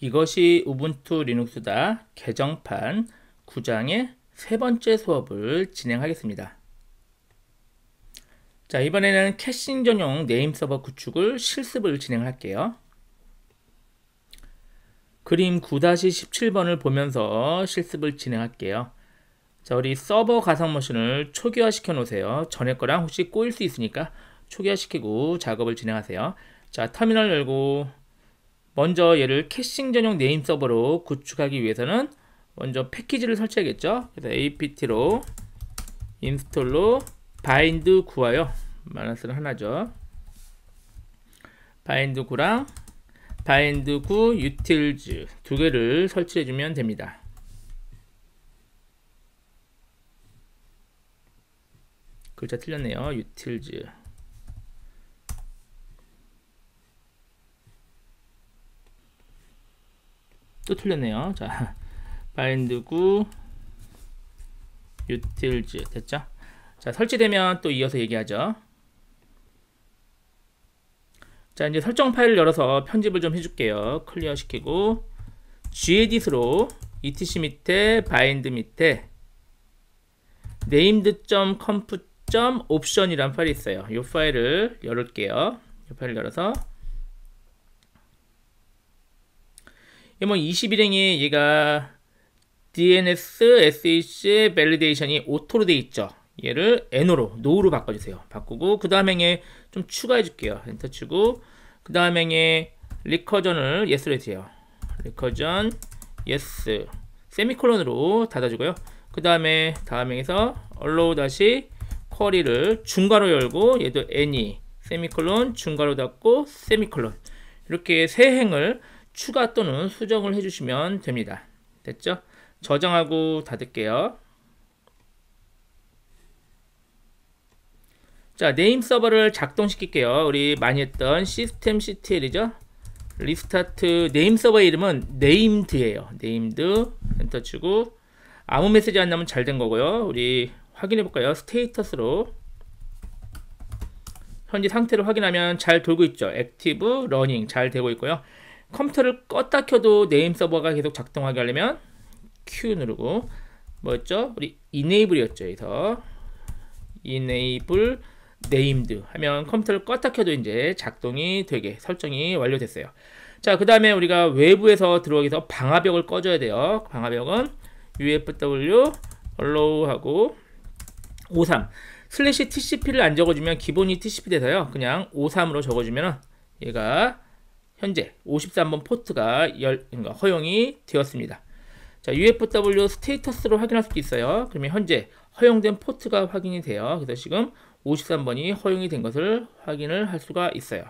이것이 우분투 리눅스다 개정판 9장의 세 번째 수업을 진행하겠습니다. 자, 이번에는 caching 전용 name server 구축을 실습을 진행할게요. 그림 9-17번을 보면서 실습을 진행할게요. 자, 우리 서버 가상 머신을 초기화 시켜 놓으세요. 전에 거랑 혹시 꼬일 수 있으니까 초기화 시키고 작업을 진행하세요. 자, 터미널 열고 먼저 얘를 caching 전용 name server로 구축하기 위해서는 먼저 패키지를 설치하겠죠. 그래서 apt로 install로 bind 구하여 마이너스는 하나죠. bind 구랑 bind 구 utils 두 개를 설치해 주면 됩니다. 글자 틀렸네요. utils 또 틀렸네요. 자, bind구 utils 됐죠? 자, 설치되면 또 이어서 얘기하죠. 자, 이제 설정 파일을 열어서 편집을 좀 해줄게요. clear 시키고 gedit로 etc 밑에 bind 밑에 named.conf.option이란 파일이 있어요. 이 파일을 열을게요. 이 파일을 열어서 뭐 21행에 얘가 DNS, SH, 밸리데이션이 오토로 돼 있죠. 얘를 NO로, NO로 바꿔주세요. 바꾸고 그 다음 행에 좀 추가해 줄게요. 엔터 치고 그 다음 행에 recursion을 yes로 해주세요. recursion yes 세미콜론으로 닫아주고요. 그 다음에 다음 행에서 allow 다시 쿼리를 중괄호 열고 얘도 any 세미콜론 중괄호 닫고 세미콜론 이렇게 세 행을 추가 또는 수정을 해주시면 됩니다. 됐죠? 저장하고 닫을게요. 자, 네임 서버를 작동시킬게요. 우리 많이 했던 시스템 CTL이죠. restart name server의 이름은 named예요. named 엔터 치고 아무 메시지 안 나면 잘 된 거고요. 우리 확인해 볼까요? status로 현재 상태를 확인하면 잘 돌고 있죠. active running 잘 되고 있고요. 컴퓨터를 껐다 켜도 name server가 계속 작동하게 하려면 Q 누르고 뭐였죠? 우리 enable이었죠. 여기서 enable named 하면 컴퓨터를 껐다 켜도 이제 작동이 되게 설정이 완료됐어요. 자, 그 다음에 우리가 외부에서 들어오기 위해서 방화벽을 꺼줘야 돼요. 방화벽은 ufw allow 하고 53 슬래시 tcp를 안 적어주면 기본이 tcp 돼서요. 그냥 53으로 적어주면 얘가 현재 53번 포트가 열, 그러니까 허용이 되었습니다. 자, UFW status로 확인할 수도 있어요. 그러면 현재 허용된 포트가 확인이 돼요. 그래서 지금 53번이 허용이 된 것을 확인을 할 수가 있어요.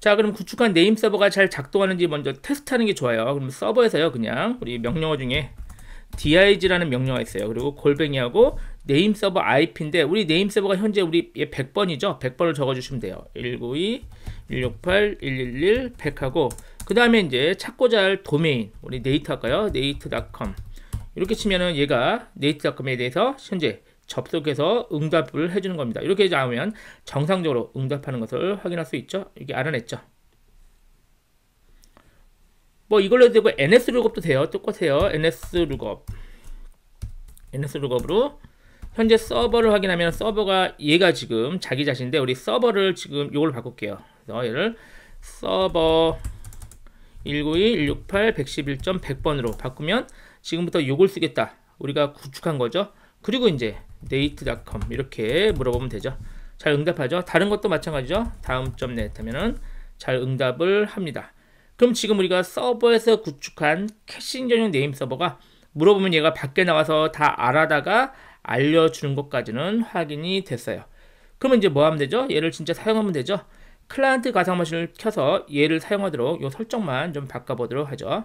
자, 그럼 구축한 네임 서버가 잘 작동하는지 먼저 테스트하는 게 좋아요. 그럼 서버에서요, 그냥 우리 명령어 중에 dig라는 명령어가 있어요. 그리고 골뱅이하고 네임 서버 IP인데 우리 네임 서버가 현재 우리 100번이죠. 100번을 적어 주시면 돼요. 192 168 111 100하고 그 다음에 이제 찾고자 할 도메인 우리 네이트 할까요? 네이트.com 이렇게 치면은 얘가 네이트.com에 대해서 현재 접속해서 응답을 해주는 겁니다. 이렇게 나오면 정상적으로 응답하는 것을 확인할 수 있죠. 이게 알아냈죠. 뭐 이걸로 해도 되고 nslookup도 돼요. 똑같아요. nslookup nslookup으로 현재 서버를 확인하면 서버가 얘가 지금 자기 자신인데 우리 서버를 지금 이걸 바꿀게요. 그래서 얘를 서버 192.168.111.100번으로 바꾸면 지금부터 요걸 쓰겠다. 우리가 구축한 거죠. 그리고 이제 네이트.com 이렇게 물어보면 되죠. 잘 응답하죠. 다른 것도 마찬가지죠. 다음.net 하면은 잘 응답을 합니다. 그럼 지금 우리가 서버에서 구축한 caching 전용 네임 서버가 물어보면 얘가 밖에 나와서 다 알아다가 알려주는 것까지는 확인이 됐어요. 그러면 이제 뭐 하면 되죠? 얘를 진짜 사용하면 되죠? 클라이언트 가상 머신을 켜서 얘를 사용하도록 이 설정만 좀 바꿔보도록 하죠.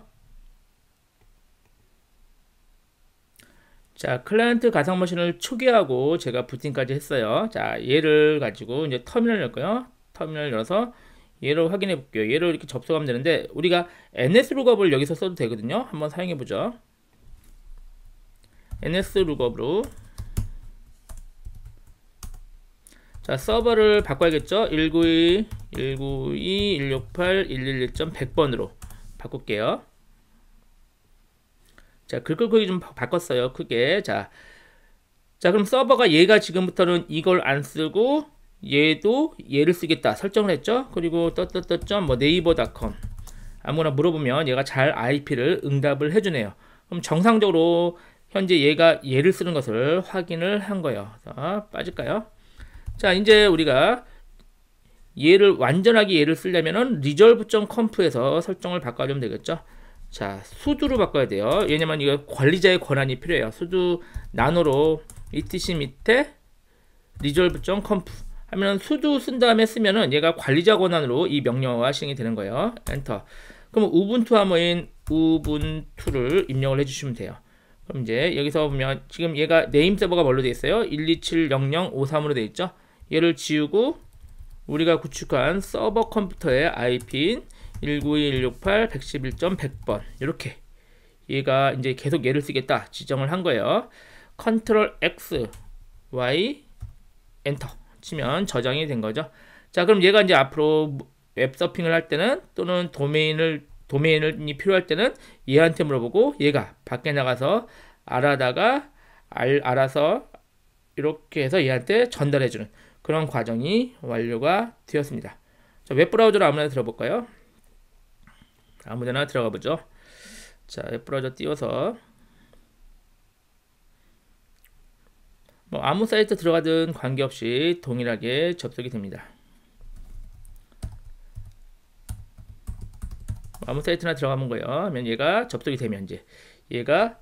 자, 클라이언트 가상 머신을 초기화하고 제가 부팅까지 했어요. 자, 얘를 가지고 이제 터미널 열고요. 터미널 열어서 얘를 확인해 볼게요. 얘를 이렇게 접속하면 되는데 우리가 nslookup을 여기서 써도 되거든요. 한번 사용해 보죠. ns 룩업으로 자, 서버를 바꿔야겠죠? 192, 192, 168, 111.100번으로 바꿀게요. 자, 글꼴 크기 좀 바꿨어요. 크게. 자, 자, 그럼 서버가 얘가 지금부터는 이걸 안 쓰고 얘도 얘를 쓰겠다 설정을 했죠. 그리고 떴떴떴점 뭐 네이버닷컴 아무거나 물어보면 얘가 잘 IP를 응답을 해주네요. 그럼 정상적으로 현재 얘가 얘를 쓰는 것을 확인을 한 거예요. 자, 빠질까요? 자, 이제 우리가 얘를 완전하게 얘를 쓰려면은 resolve.comp에서 설정을 바꿔주면 되겠죠. 자, 수두로 바꿔야 돼요. 왜냐면 이거 관리자의 권한이 필요해요. 수두 나노로 etc 밑에 resolve.conf 하면 수두 쓴 다음에 쓰면은 얘가 관리자 권한으로 이 명령어가 실행이 되는 거예요. 엔터. 그럼 우분투 암호인 우분투를 입력을 해주시면 돼요. 그럼 이제 여기서 보면 지금 얘가 네임 서버가 뭘로 되어 있어요? 1270053으로 되어 있죠. 얘를 지우고 우리가 구축한 서버 컴퓨터의 IP인 192.168.111.100번 이렇게 얘가 이제 계속 얘를 쓰겠다 지정을 한 거예요. 컨트롤 X, Y, 엔터 치면 저장이 된 거죠. 자, 그럼 얘가 이제 앞으로 웹 서핑을 할 때는 또는 도메인을 도메인이 필요할 때는 얘한테 물어보고 얘가 밖에 나가서 알아다가 알, 알아서 이렇게 해서 얘한테 전달해주는 그런 과정이 완료가 되었습니다. 자, 웹브라우저로 아무나 들어볼까요? 아무데나 들어가 보죠. 자, 웹브라우저 띄워서 뭐 아무 사이트 들어가든 관계없이 동일하게 접속이 됩니다. 아무 사이트나 들어가본 거예요. 하면 얘가 접속이 되면 이제 얘가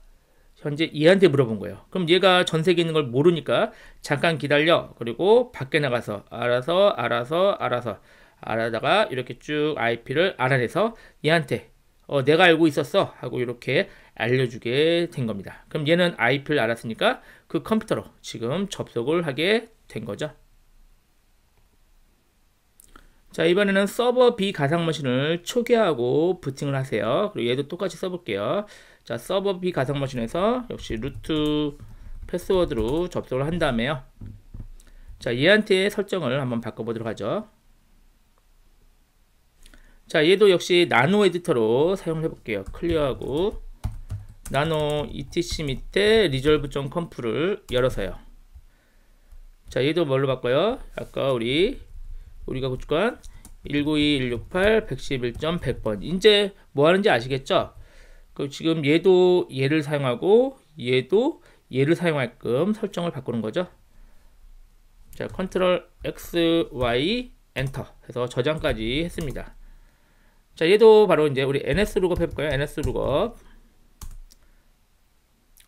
현재 얘한테 물어본 거예요. 그럼 얘가 전 세계에 있는 걸 모르니까 잠깐 기다려. 그리고 밖에 나가서 알아서 알아서 알아서 알아다가 이렇게 쭉 IP를 알아내서 얘한테 어, 내가 알고 있었어 하고 이렇게 알려주게 된 겁니다. 그럼 얘는 IP를 알았으니까 그 컴퓨터로 지금 접속을 하게 된 거죠. 자 이번에는 서버 B 가상 머신을 초기화하고 부팅을 하세요. 그리고 얘도 똑같이 써볼게요. 자 서버 B 가상 머신에서 역시 루트 패스워드로 접속을 한 다음에요. 자 얘한테 설정을 한번 바꿔보도록 하죠. 자 얘도 역시 나노 에디터로 사용해 볼게요. 클리어하고 나노 etc 밑에 resolve.comp를 열어서요. 자 얘도 뭘로 바꿔요? 아까 우리 우리가 구축한 192.168.111.100번. 이제 뭐 하는지 아시겠죠 그 지금 얘도 얘를 사용하고 얘도 얘를 사용할끔 설정을 바꾸는 거죠 자 컨트롤 X, Y, 엔터 해서 저장까지 했습니다 자, 얘도 바로 이제 우리 nslookup 해볼까요? nslookup.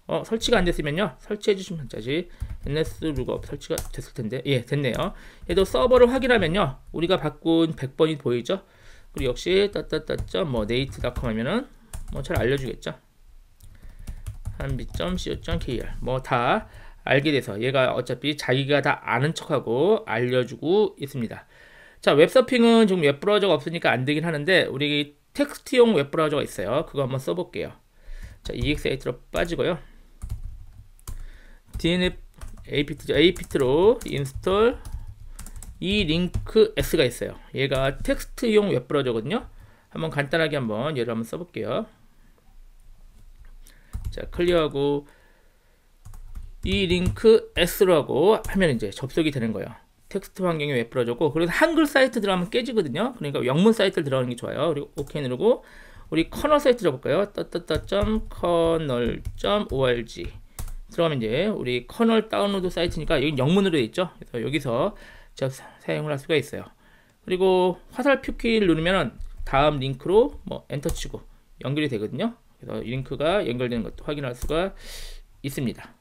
어, 설치가 안 됐으면요. 설치해 주시면 자지 nslookup 설치가 됐을 텐데. 예, 됐네요. 얘도 서버를 확인하면요. 우리가 바꾼 100번이 보이죠? 그리고 역시 따따따 뭐 네이트닷컴 하면은 뭐 잘 알려주겠죠. 한빛.co.kr 뭐 다 알게 돼서 얘가 어차피 자기가 다 아는 척하고 알려주고 있습니다. 자, 웹서핑은 지금 웹브라우저가 없으니까 안 되긴 하는데 우리 텍스트용 웹브라우저가 있어요. 그거 한번 써볼게요. 자, EXIT로 빠지고요. DNF apt, apt로 install elinks가 있어요. 얘가 텍스트용 웹브라우저거든요. 한번 간단하게 한번 얘를 한번 써볼게요. 자, clear하고 elinks로 하고 하면 이제 접속이 되는 거예요. 텍스트 환경이 웹브라우저고 그래서 한글 사이트 들어가면 깨지거든요. 그러니까 영문 사이트를 들어가는 게 좋아요. 그리고 오케이 누르고 우리 커널 사이트 들어볼까요? 따따따.kernel.org 들어가면 이제 우리 커널 다운로드 사이트니까 여기 영문으로 돼 있죠. 그래서 여기서 제가 사용을 할 수가 있어요. 그리고 화살표 키를 누르면 다음 링크로 뭐 엔터 치고 연결이 되거든요. 그래서 링크가 연결되는 것도 확인할 수가 있습니다.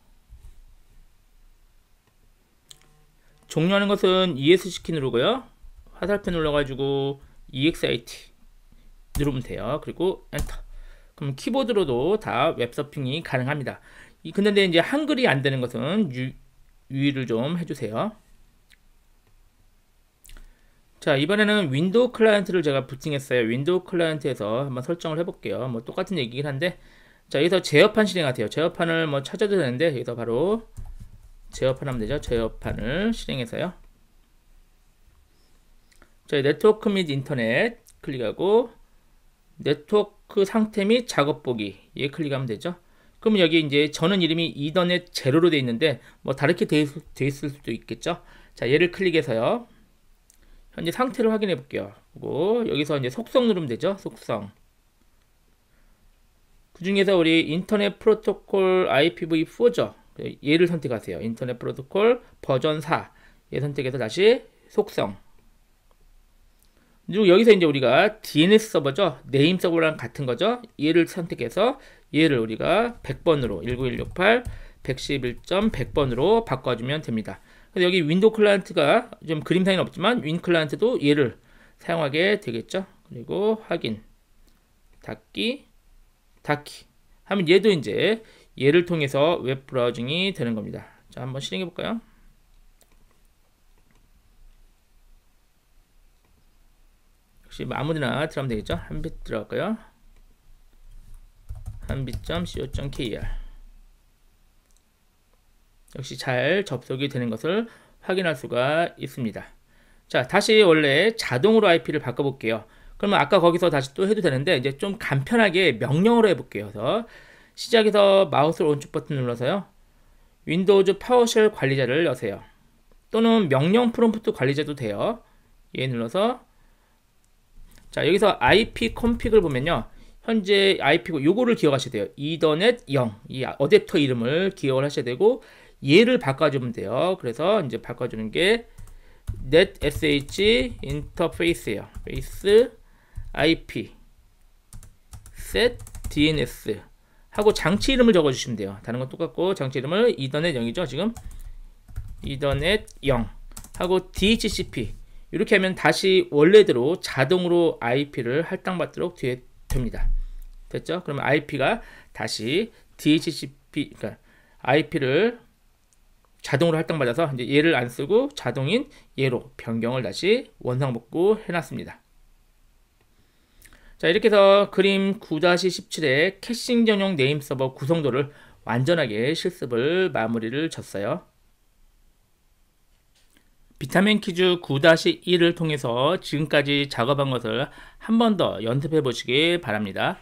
종료하는 것은 ESC 키 누르고요. 화살표 눌러가지고 EXIT 누르면 돼요. 그리고 엔터. 그럼 키보드로도 다 웹서핑이 가능합니다. 이 근데 이제 한글이 안 되는 것은 유, 유의를 좀 해주세요. 자 이번에는 윈도우 클라이언트를 제가 부팅했어요. 윈도우 클라이언트에서 한번 설정을 해볼게요. 뭐 똑같은 얘기긴 한데 자 여기서 제어판 실행하세요. 제어판을 뭐 찾아도 되는데 여기서 바로 제어판 하면 되죠. 제어판을 실행해서요. 자, 네트워크 및 인터넷 클릭하고 네트워크 상태 및 작업 보기 예 클릭하면 되죠. 그럼 여기 이제 저는 이름이 이더넷 제로로 되어 있는데 뭐 다르게 되어 있을 수도 있겠죠. 자, 얘를 클릭해서요. 현재 상태를 확인해 볼게요. 그리고 여기서 이제 속성 누르면 되죠. 속성. 그 중에서 우리 인터넷 프로토콜 IPv4죠. 얘를 선택하세요. 인터넷 프로토콜 버전 4. 얘 선택해서 다시 속성. 그리고 여기서 이제 우리가 DNS 서버죠. 네임 서버랑 같은 거죠. 얘를 선택해서 얘를 우리가 100번으로 19168 111.100번으로 바꿔주면 됩니다. 그래서 여기 윈도우 클라이언트가 좀 그림상에는 없지만 윈 클라이언트도 얘를 사용하게 되겠죠. 그리고 확인, 닫기, 닫기 하면 얘도 이제 얘를 통해서 웹 browsing이 되는 겁니다. 자, 한번 실행해 볼까요? 뭐 아무데나 들어가면 되겠죠? 한빛 들어갈까요? 한빛.co.kr 역시 잘 접속이 되는 것을 확인할 수가 있습니다. 자, 다시 원래 자동으로 IP를 바꿔볼게요. 그러면 아까 거기서 다시 또 해도 되는데 이제 좀 간편하게 명령으로 해볼게요. 그래서 시작에서 마우스 오른쪽 버튼 눌러서요. 윈도우즈 파워쉘 관리자를 여세요. 또는 명령 프롬프트 관리자도 돼요. 얘 눌러서 자 여기서 ipconfig를 보면요. 현재 IP고 요거를 기억하셔야 돼요. 이더넷 0. 이 어댑터 이름을 기억을 하셔야 되고 얘를 바꿔주면 돼요. 그래서 이제 바꿔주는 게 netsh 인터페이스예요. 페이스 IP set DNS 하고 장치 이름을 적어주시면 돼요. 다른 건 똑같고 장치 이름을 이더넷 0이죠. 지금 이더넷 0 하고 DHCP 이렇게 하면 다시 원래대로 자동으로 IP를 할당받도록 됩니다. 됐죠? 그러면 IP가 다시 DHCP 그러니까 IP를 자동으로 할당받아서 이제 얘를 안 쓰고 자동인 얘로 변경을 다시 원상복구 해놨습니다. 자 이렇게 해서 그림 9-17의 캐싱 전용 네임 서버 구성도를 완전하게 실습을 마무리를 졌어요. 비타민 퀴즈 9-1을 통해서 지금까지 작업한 것을 한 번 더 연습해 보시기 바랍니다.